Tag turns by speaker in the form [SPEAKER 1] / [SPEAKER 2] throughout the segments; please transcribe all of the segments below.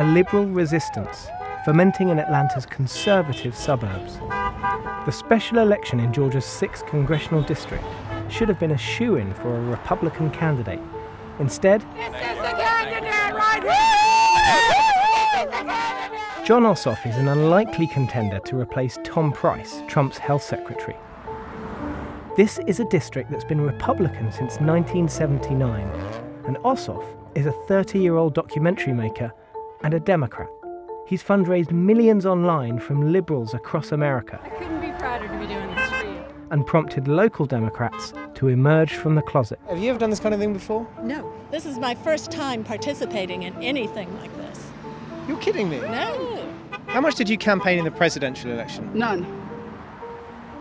[SPEAKER 1] a liberal resistance fermenting in Atlanta's conservative suburbs. The special election in Georgia's 6th congressional district should have been a shoe in for a Republican candidate. Instead, Jon Ossoff is an unlikely contender to replace Tom Price, Trump's health secretary. This is a district that's been Republican since 1979, and Ossoff is a 30 year old documentary maker and a Democrat. He's fundraised millions online from liberals across America.
[SPEAKER 2] I couldn't be prouder to be doing this for you.
[SPEAKER 1] And prompted local Democrats to emerge from the closet.
[SPEAKER 3] Have you ever done this kind of thing before?
[SPEAKER 4] No. This is my first time participating in anything like this.
[SPEAKER 3] You're kidding me.
[SPEAKER 4] No.
[SPEAKER 3] How much did you campaign in the presidential election?
[SPEAKER 2] None.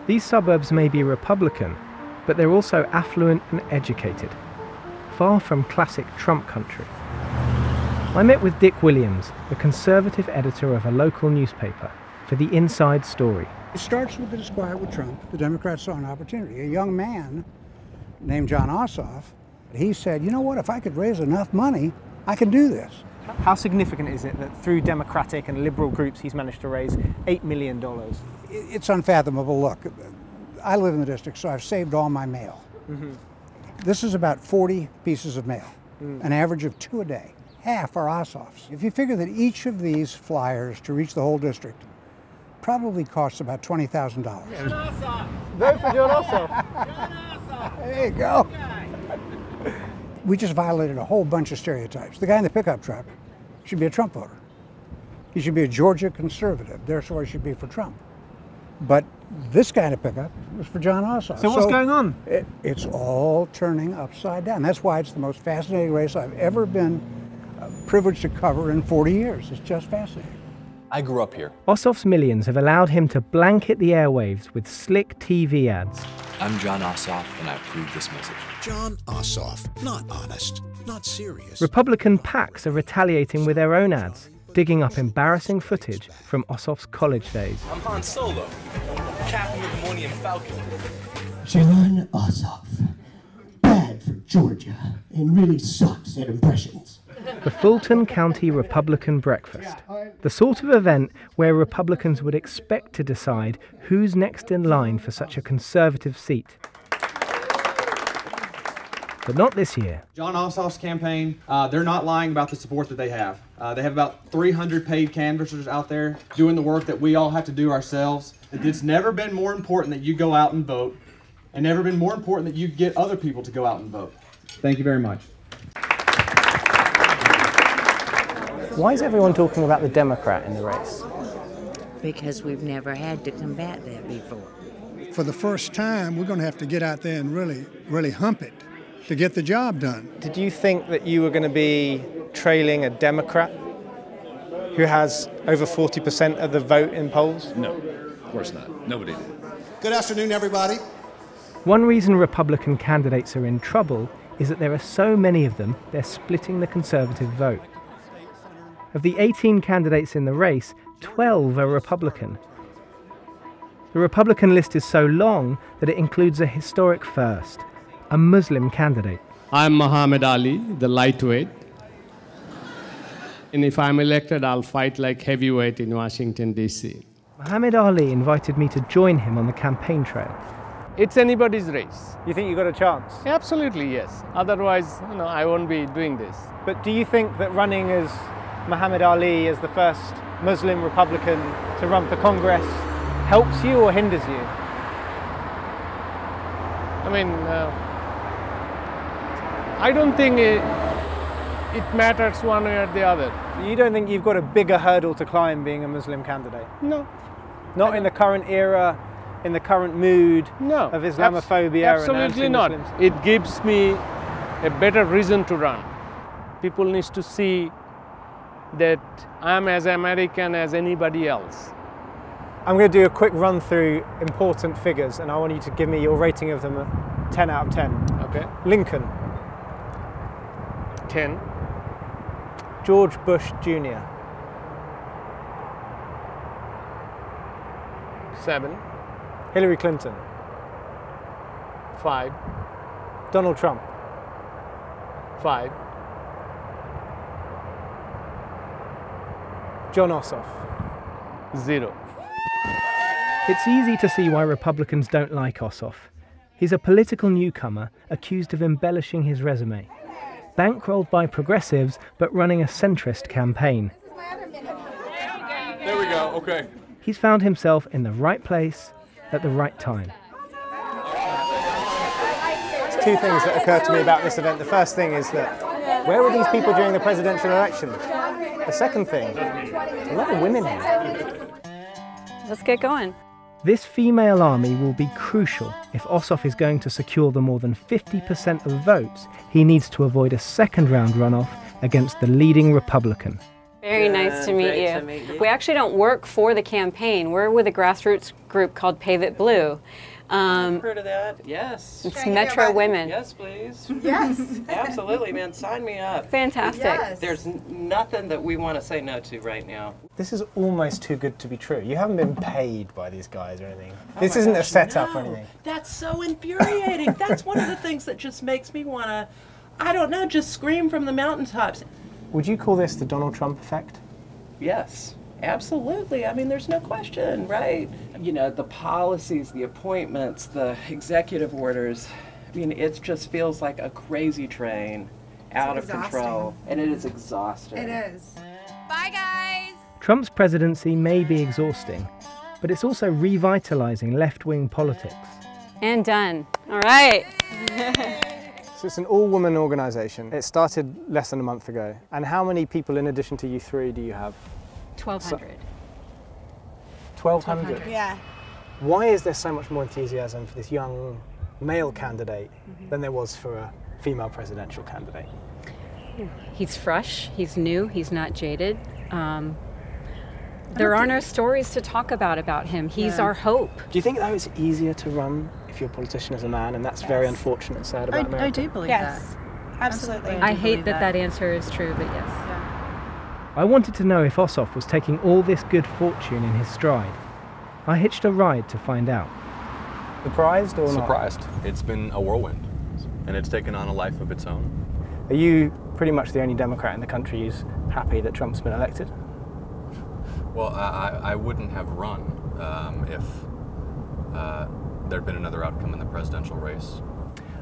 [SPEAKER 1] These suburbs may be Republican, but they're also affluent and educated, far from classic Trump country. I met with Dick Williams, the conservative editor of a local newspaper, for the inside story.
[SPEAKER 5] It starts with the disquiet with Trump. The Democrats saw an opportunity. A young man named Jon Ossoff, he said, you know what, if I could raise enough money, I can do this.
[SPEAKER 3] How significant is it that through Democratic and liberal groups he's managed to raise $8 million?
[SPEAKER 5] It's unfathomable. Look, I live in the district, so I've saved all my mail. Mm-hmm. This is about 40 pieces of mail, mm. an average of two a day. Half are Ossoffs. If you figure that each of these flyers to reach the whole district probably costs about $20,000.
[SPEAKER 3] Vote for Jon Ossoff.
[SPEAKER 5] there you go. we just violated a whole bunch of stereotypes. The guy in the pickup truck should be a Trump voter. He should be a Georgia conservative. Therefore, he should be for Trump. But this guy in the pickup was for Jon Ossoff.
[SPEAKER 3] So what's so going on?
[SPEAKER 5] It, it's all turning upside down. That's why it's the most fascinating race I've ever been privileged to cover in 40 years. It's just fascinating.
[SPEAKER 6] I grew up here.
[SPEAKER 1] Ossoff's millions have allowed him to blanket the airwaves with slick TV ads.
[SPEAKER 6] I'm Jon Ossoff, and I approve this message.
[SPEAKER 7] Jon Ossoff, not honest, not serious.
[SPEAKER 1] Republican PACs are retaliating with their own ads, digging up embarrassing footage from Ossoff's college days.
[SPEAKER 6] I'm Han Solo, Captain of the Millennium Falcon.
[SPEAKER 8] Jon Ossoff, bad for Georgia, and really sucks at impressions
[SPEAKER 1] the Fulton County Republican Breakfast, the sort of event where Republicans would expect to decide who's next in line for such a conservative seat. But not this year.
[SPEAKER 9] Jon Ossoff's campaign, uh, they're not lying about the support that they have. Uh, they have about 300 paid canvassers out there doing the work that we all have to do ourselves. It's never been more important that you go out and vote, and never been more important that you get other people to go out and vote. Thank you very much.
[SPEAKER 3] Why is everyone talking about the Democrat in the race?
[SPEAKER 10] Because we've never had to combat that before.
[SPEAKER 11] For the first time, we're going to have to get out there and really, really hump it to get the job done.
[SPEAKER 3] Did you think that you were going to be trailing a Democrat who has over 40% of the vote in polls?
[SPEAKER 12] No, of course not. Nobody did.
[SPEAKER 13] Good afternoon, everybody.
[SPEAKER 1] One reason Republican candidates are in trouble is that there are so many of them, they're splitting the Conservative vote. Of the 18 candidates in the race, 12 are Republican. The Republican list is so long that it includes a historic first a Muslim candidate.
[SPEAKER 14] I'm Muhammad Ali, the lightweight. And if I'm elected, I'll fight like heavyweight in Washington, D.C.
[SPEAKER 1] Muhammad Ali invited me to join him on the campaign trail.
[SPEAKER 14] It's anybody's race.
[SPEAKER 3] You think you've got a chance?
[SPEAKER 14] Absolutely, yes. Otherwise, you know, I won't be doing this.
[SPEAKER 3] But do you think that running as Muhammad Ali as the first Muslim Republican to run for Congress helps you or hinders you?
[SPEAKER 14] I mean, uh, I don't think it, it matters one way or the other.
[SPEAKER 3] You don't think you've got a bigger hurdle to climb being a Muslim candidate?
[SPEAKER 14] No.
[SPEAKER 3] Not in the current era, in the current mood
[SPEAKER 14] no,
[SPEAKER 3] of Islamophobia
[SPEAKER 14] absolutely not. It gives me a better reason to run. People need to see that I'm as American as anybody else.
[SPEAKER 3] I'm going to do a quick run through important figures and I want you to give me your rating of them 10 out of 10.
[SPEAKER 14] Okay.
[SPEAKER 3] Lincoln.
[SPEAKER 14] 10.
[SPEAKER 3] George Bush Jr.
[SPEAKER 14] 7.
[SPEAKER 3] Hillary Clinton.
[SPEAKER 14] 5.
[SPEAKER 3] Donald Trump.
[SPEAKER 14] 5.
[SPEAKER 3] Jon Ossoff.
[SPEAKER 14] Zero.
[SPEAKER 1] It's easy to see why Republicans don't like Ossoff. He's a political newcomer accused of embellishing his resume. Bankrolled by progressives, but running a centrist campaign.
[SPEAKER 6] There we go, okay.
[SPEAKER 1] He's found himself in the right place at the right time.
[SPEAKER 3] There's two things that occur to me about this event. The first thing is that where were these people during the presidential election? The second thing, a lot of women here.
[SPEAKER 2] Let's get going.
[SPEAKER 1] This female army will be crucial if Ossoff is going to secure the more than 50% of votes he needs to avoid a second round runoff against the leading Republican.
[SPEAKER 2] Very nice to meet, you.
[SPEAKER 13] to meet you.
[SPEAKER 2] We actually don't work for the campaign. We're with a grassroots group called Pave It Blue. Um,
[SPEAKER 13] Heard of that? Yes.
[SPEAKER 2] it's Metro Women.
[SPEAKER 13] Yes, please.
[SPEAKER 15] Yes.
[SPEAKER 13] Absolutely, man. Sign me up.
[SPEAKER 2] Fantastic.
[SPEAKER 15] Yes.
[SPEAKER 13] There's nothing that we want to say no to right now.
[SPEAKER 3] This is almost too good to be true. You haven't been paid by these guys or anything.
[SPEAKER 13] Oh
[SPEAKER 3] this isn't a
[SPEAKER 13] gosh,
[SPEAKER 3] setup or anything.
[SPEAKER 13] That's so infuriating. That's one of the things that just makes me want to, I don't know, just scream from the mountaintops.
[SPEAKER 3] Would you call this the Donald Trump effect?
[SPEAKER 13] Yes, absolutely. I mean, there's no question, right? You know, the policies, the appointments, the executive orders. I mean, it just feels like a crazy train out of
[SPEAKER 15] exhausting.
[SPEAKER 13] control. And it is exhausting.
[SPEAKER 15] It is.
[SPEAKER 2] Bye, guys.
[SPEAKER 1] Trump's presidency may be exhausting, but it's also revitalizing left wing politics.
[SPEAKER 2] And done. All right.
[SPEAKER 3] So it's an all-woman organisation. It started less than a month ago. And how many people, in addition to you three, do you have?
[SPEAKER 2] 1,200.
[SPEAKER 3] 1,200.
[SPEAKER 15] Yeah.
[SPEAKER 3] Why is there so much more enthusiasm for this young male candidate than there was for a female presidential candidate?
[SPEAKER 2] He's fresh, he's new, he's not jaded. Um, there are no stories to talk about about him. He's
[SPEAKER 15] Yeah.
[SPEAKER 2] our hope.
[SPEAKER 3] Do you think though it's easier to run if you're a politician as a man, and that's very unfortunate and sad about I, America?
[SPEAKER 15] I do believe
[SPEAKER 2] Yes.
[SPEAKER 15] Absolutely.
[SPEAKER 2] I hate that that answer is true, but yes.
[SPEAKER 1] I wanted to know if Ossoff was taking all this good fortune in his stride. I hitched a ride to find out.
[SPEAKER 3] Surprised or not?
[SPEAKER 6] Surprised. It's been a whirlwind, and it's taken on a life of its own.
[SPEAKER 3] Are you pretty much the only Democrat in the country who's happy that Trump's been elected?
[SPEAKER 6] Well, I, I I wouldn't have run um, if uh, there'd been another outcome in the presidential race.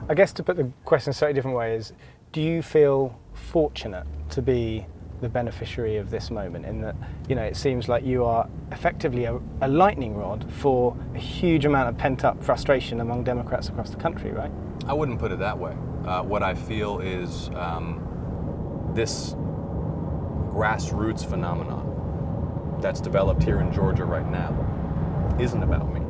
[SPEAKER 3] I guess to put the question a slightly different way is, do you feel fortunate to be the beneficiary of this moment in that, you know, it seems like you are effectively a, a lightning rod for a huge amount of pent up frustration among Democrats across the country, right?
[SPEAKER 6] I wouldn't put it that way. Uh, what I feel is um, this grassroots phenomenon that's developed here in Georgia right now isn't about me.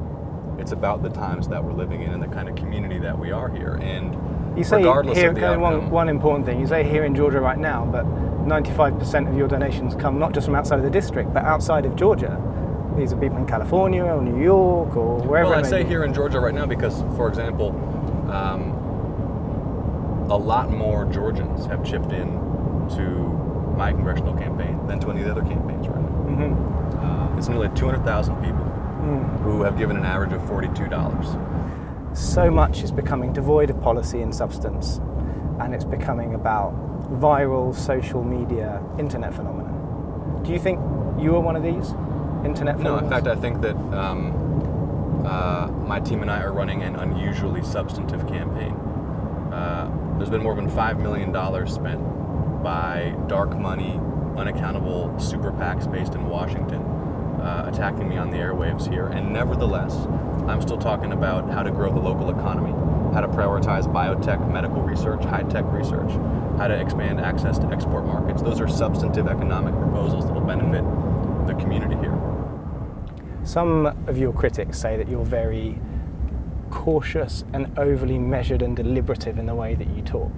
[SPEAKER 6] It's about the times that we're living in and the kind of community that we are here. And
[SPEAKER 3] You say
[SPEAKER 6] regardless
[SPEAKER 3] here,
[SPEAKER 6] of the
[SPEAKER 3] one, one important thing, you say here in Georgia right now, but 95% of your donations come not just from outside of the district, but outside of Georgia. These are people in California or New York or wherever
[SPEAKER 6] well, I say
[SPEAKER 3] be.
[SPEAKER 6] here in Georgia right now because, for example, um, a lot more Georgians have chipped in to my congressional campaign than to any of the other campaigns right now.
[SPEAKER 3] Mhm.
[SPEAKER 6] Uh, it's nearly 200,000 people
[SPEAKER 3] Mm.
[SPEAKER 6] who have given an average of $42.
[SPEAKER 3] So much is becoming devoid of policy and substance, and it's becoming about viral social media internet phenomenon. Do you think you are one of these internet phenomena?
[SPEAKER 6] No, in fact, I think that um, uh, my team and I are running an unusually substantive campaign. Uh, there's been more than $5 million spent by dark money, unaccountable super PACs based in Washington uh, attacking me on the airwaves here. And nevertheless, I'm still talking about how to grow the local economy, how to prioritize biotech, medical research, high tech research, how to expand access to export markets. Those are substantive economic proposals that will benefit the community here.
[SPEAKER 3] Some of your critics say that you're very cautious and overly measured and deliberative in the way that you talk,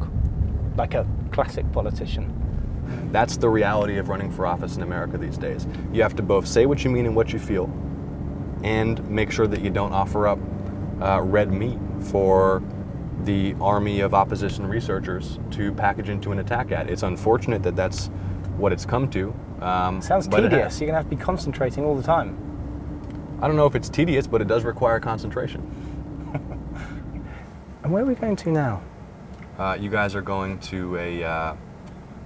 [SPEAKER 3] like a classic politician.
[SPEAKER 6] That's the reality of running for office in America these days. You have to both say what you mean and what you feel, and make sure that you don't offer up uh, red meat for the army of opposition researchers to package into an attack ad. It's unfortunate that that's what it's come to. Um,
[SPEAKER 3] Sounds tedious. You're going to have to be concentrating all the time.
[SPEAKER 6] I don't know if it's tedious, but it does require concentration.
[SPEAKER 3] And where are we going to now?
[SPEAKER 6] Uh, you guys are going to a uh,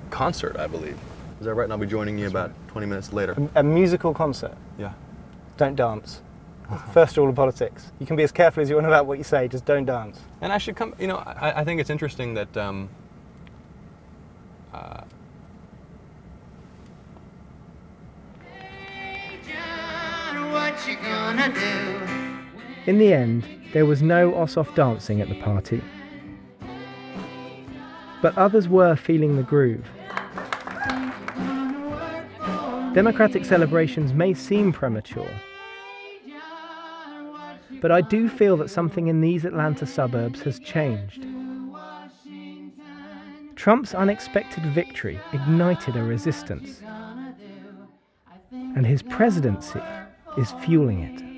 [SPEAKER 6] concert, I believe. Is that right? And I'll be joining you about 20 minutes later.
[SPEAKER 3] A, a musical concert.
[SPEAKER 6] Yeah.
[SPEAKER 3] Don't dance. First rule of politics. You can be as careful as you want about what you say, just don't dance.
[SPEAKER 6] And I should come, you know, I, I think it's interesting that um, uh,
[SPEAKER 1] In the end, there was no Ossoff dancing at the party. But others were feeling the groove. Democratic celebrations may seem premature, but I do feel that something in these Atlanta suburbs has changed. Trump's unexpected victory ignited a resistance, and his presidency is fueling it.